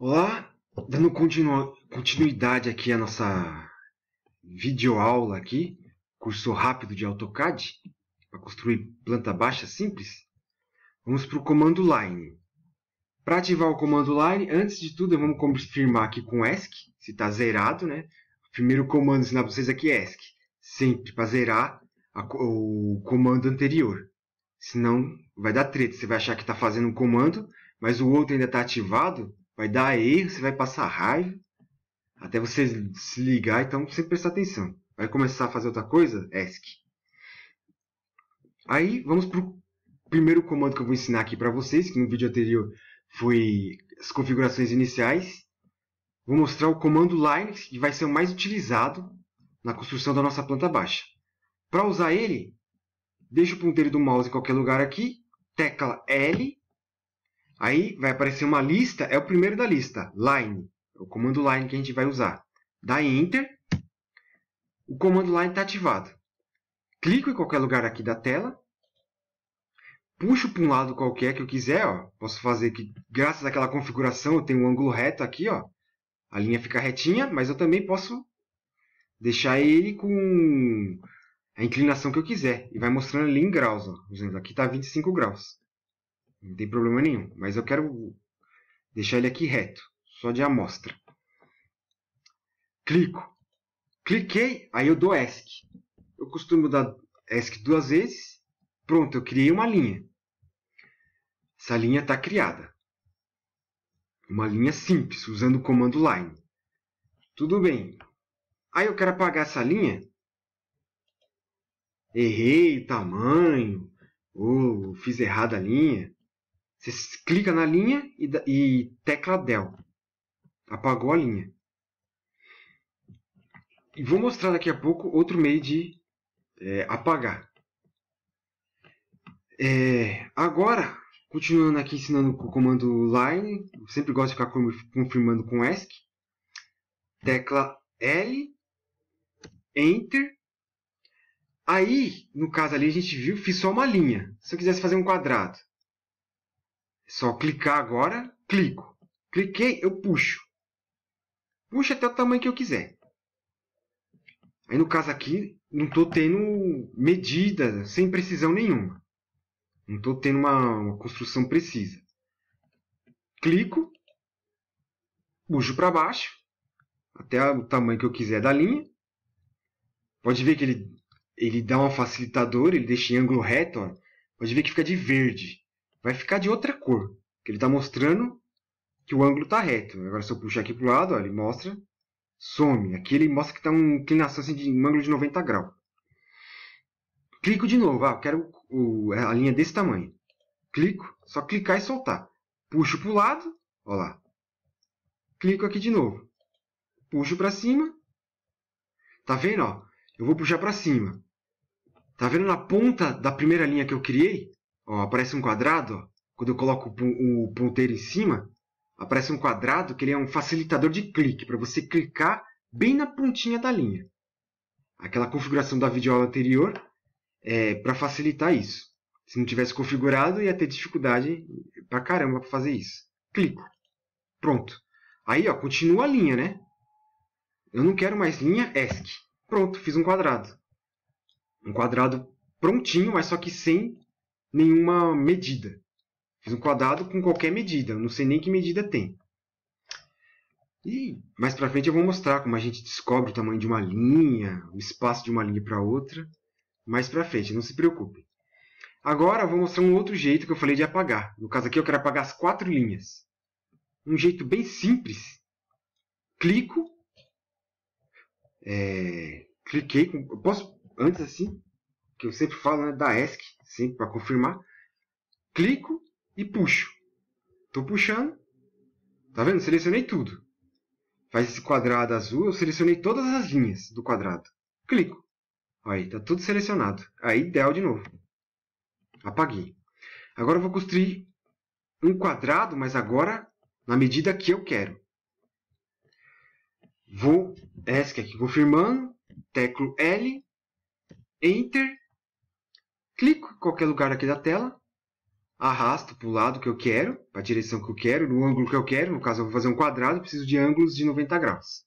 Olá, dando continu continuidade aqui à nossa videoaula aqui, curso rápido de AutoCAD, para construir planta baixa simples, vamos para o comando line. Para ativar o comando line, antes de tudo, vamos confirmar aqui com ESC, se está zerado, né? O primeiro comando ensinar para vocês aqui é ESC, sempre para zerar a, o comando anterior. Senão vai dar treta, você vai achar que está fazendo um comando, mas o outro ainda está ativado, vai dar erro, você vai passar raiva, até você se ligar, então sempre prestar atenção. Vai começar a fazer outra coisa? ESC. Aí vamos para o primeiro comando que eu vou ensinar aqui para vocês, que no vídeo anterior foi as configurações iniciais. Vou mostrar o comando line, que vai ser o mais utilizado na construção da nossa planta baixa. Para usar ele, deixa o ponteiro do mouse em qualquer lugar aqui, tecla L, Aí vai aparecer uma lista, é o primeiro da lista, line. É o comando line que a gente vai usar. Dá Enter. O comando line está ativado. Clico em qualquer lugar aqui da tela. Puxo para um lado qualquer que eu quiser. Ó. Posso fazer que, graças àquela configuração, eu tenho um ângulo reto aqui. Ó. A linha fica retinha, mas eu também posso deixar ele com a inclinação que eu quiser. E vai mostrando ali em graus. Ó. Por exemplo, aqui está 25 graus. Não tem problema nenhum. Mas eu quero deixar ele aqui reto. Só de amostra. Clico. Cliquei, aí eu dou ESC. Eu costumo dar ESC duas vezes. Pronto, eu criei uma linha. Essa linha está criada. Uma linha simples, usando o comando line. Tudo bem. Aí eu quero apagar essa linha. Errei tamanho. Ou fiz errado a linha. Você clica na linha e, e tecla Del. Apagou a linha. E vou mostrar daqui a pouco outro meio de é, apagar. É, agora, continuando aqui ensinando o comando line, eu sempre gosto de ficar confirmando com ESC. Tecla L, Enter. Aí, no caso ali, a gente viu, fiz só uma linha. Se eu quisesse fazer um quadrado, só clicar agora, clico. Cliquei, eu puxo. Puxa até o tamanho que eu quiser. Aí no caso aqui, não estou tendo medida sem precisão nenhuma. Não estou tendo uma, uma, construção precisa. Clico, puxo para baixo, até o tamanho que eu quiser da linha. Pode ver que ele, ele dá um facilitador, ele deixa em ângulo reto. Ó. Pode ver que fica de verde vai ficar de outra cor. Que ele está mostrando que o ângulo está reto. Agora se eu puxar aqui para o lado, ó, ele mostra, some. Aqui ele mostra que está uma inclinação assim, de um ângulo de 90 graus. Clico de novo, ah, quero o, a linha desse tamanho. Clico, só clicar e soltar. Puxo para o lado, ó lá. Clico aqui de novo. Puxo para cima. Tá vendo? Ó? Eu vou puxar para cima. Tá vendo na ponta da primeira linha que eu criei? Ó, aparece um quadrado, ó, quando eu coloco o ponteiro em cima, aparece um quadrado que ele é um facilitador de clique, para você clicar bem na pontinha da linha. Aquela configuração da videoaula anterior é para facilitar isso. Se não tivesse configurado, ia ter dificuldade pra caramba para fazer isso. Clico. Pronto. Aí, ó, continua a linha, né? Eu não quero mais linha ESC. Pronto, fiz um quadrado. Um quadrado prontinho, mas só que sem nenhuma medida. Fiz um quadrado com qualquer medida, não sei nem que medida tem. E mais para frente eu vou mostrar como a gente descobre o tamanho de uma linha, o espaço de uma linha para outra. Mais para frente, não se preocupe. Agora eu vou mostrar um outro jeito que eu falei de apagar. No caso aqui eu quero apagar as quatro linhas. Um jeito bem simples. Clico. É, cliquei. Posso, antes assim, que eu sempre falo, né, da ESC, sempre para confirmar. Clico e puxo. Estou puxando. Tá vendo? Selecionei tudo. Faz esse quadrado azul, eu selecionei todas as linhas do quadrado. Clico. Aí, está tudo selecionado. Aí, del de novo. Apaguei. Agora eu vou construir um quadrado, mas agora na medida que eu quero. Vou, ESC aqui confirmando, teclo L, Enter, clico em qualquer lugar aqui da tela, arrasto para o lado que eu quero, para a direção que eu quero, no ângulo que eu quero. No caso, eu vou fazer um quadrado, preciso de ângulos de 90 graus.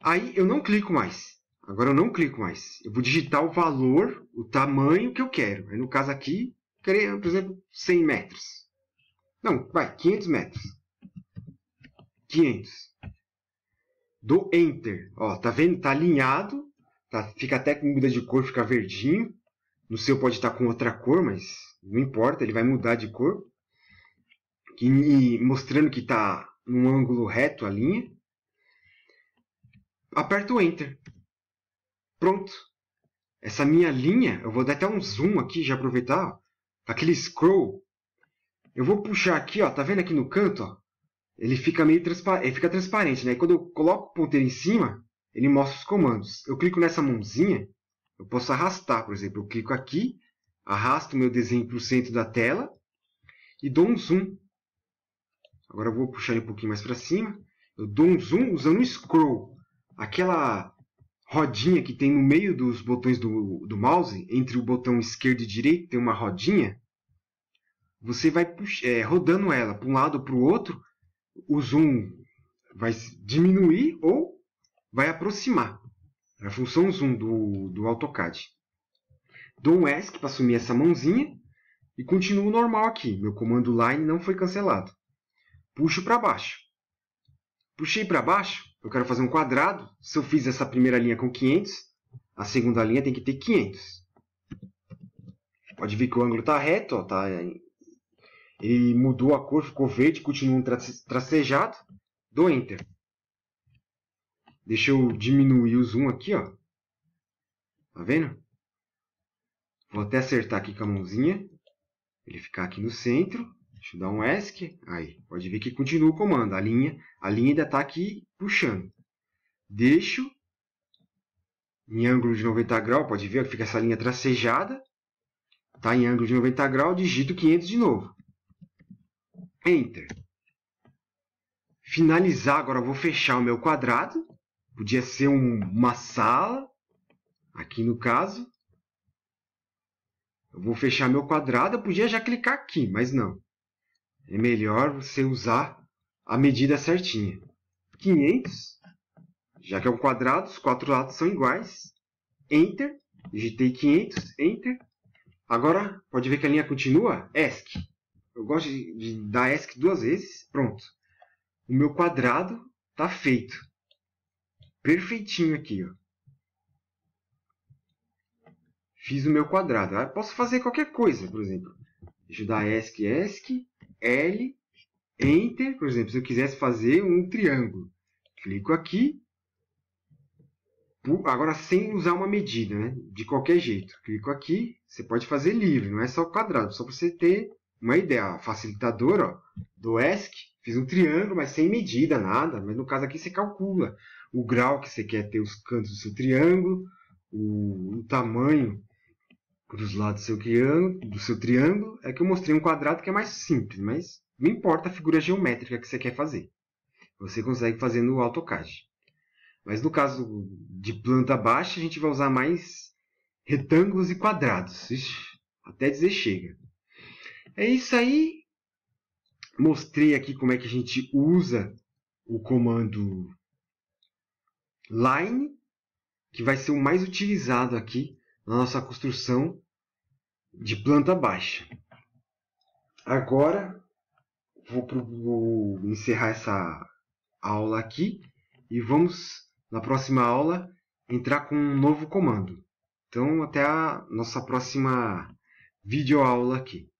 Aí eu não clico mais. Agora eu não clico mais. Eu vou digitar o valor, o tamanho que eu quero. Aí no caso aqui, queria, por exemplo, 100 metros. Não, vai, 500 metros. 500. Dou Enter. Ó, tá vendo? Tá alinhado. Tá, fica até com muda de cor, fica verdinho. No seu pode estar com outra cor, mas não importa, ele vai mudar de cor. E mostrando que está num ângulo reto a linha. Aperto o Enter. Pronto. Essa minha linha, eu vou dar até um zoom aqui, já aproveitar. Ó, aquele scroll. Eu vou puxar aqui, ó, tá vendo aqui no canto? Ó, ele fica meio transparente, ele fica transparente, né? E quando eu coloco o ponteiro em cima, ele mostra os comandos. Eu clico nessa mãozinha, eu posso arrastar, por exemplo. Eu clico aqui, arrasto o meu desenho para o centro da tela e dou um zoom. Agora eu vou puxar ele um pouquinho mais para cima. Eu dou um zoom usando o scroll. Aquela rodinha que tem no meio dos botões do, do mouse, entre o botão esquerdo e direito, tem uma rodinha. Você vai é, rodando ela para um lado ou para o outro. O zoom vai diminuir ou vai aproximar. A função zoom do, do AutoCAD. Dou um ESC para assumir essa mãozinha e continuo normal aqui. Meu comando line não foi cancelado. Puxo para baixo. Puxei para baixo, eu quero fazer um quadrado. Se eu fiz essa primeira linha com 500, a segunda linha tem que ter 500. Pode ver que o ângulo está reto, ó, tá, ele mudou a cor, ficou verde, continua um tracejado. Dou Enter. Deixa eu diminuir o zoom aqui, ó. Tá vendo? Vou até acertar aqui com a mãozinha. Ele ficar aqui no centro. Deixa eu dar um ESC. Aí, pode ver que continua o comando. A linha, a linha ainda está aqui puxando. Deixo em ângulo de 90 graus. Pode ver que fica essa linha tracejada. Está em ângulo de 90 graus. Digito 500 de novo. Enter. Finalizar. Agora vou fechar o meu quadrado. Podia ser um, uma sala. Aqui no caso. Eu vou fechar meu quadrado, eu podia já clicar aqui, mas não. É melhor você usar a medida certinha. 500, já que é um quadrado, os quatro lados são iguais. Enter, digitei 500, Enter. Agora, pode ver que a linha continua, ESC. Eu gosto de, dar ESC duas vezes, pronto. O meu quadrado está feito. Perfeitinho aqui, ó. fiz o meu quadrado. Eu posso fazer qualquer coisa, por exemplo. Deixa eu dar ESC, ESC, L, Enter, por exemplo, se eu quisesse fazer um triângulo. Clico aqui, agora sem usar uma medida, né? de qualquer jeito. Clico aqui, você pode fazer livre, não é só quadrado, só para você ter uma ideia. Facilitador ó, do ESC, fiz um triângulo, mas sem medida, nada. Mas no caso aqui você calcula o grau que você quer ter os cantos do seu triângulo, o, o tamanho dos lados do seu, triângulo, do seu triângulo, é que eu mostrei um quadrado que é mais simples, mas não importa a figura geométrica que você quer fazer. Você consegue fazer no AutoCAD. Mas no caso de planta baixa, a gente vai usar mais retângulos e quadrados. Ixi, até dizer chega. É isso aí. Mostrei aqui como é que a gente usa o comando line, que vai ser o mais utilizado aqui na nossa construção de planta baixa. Agora, vou, vou encerrar essa aula aqui e vamos, na próxima aula, entrar com um novo comando. Então, até a nossa próxima videoaula aqui.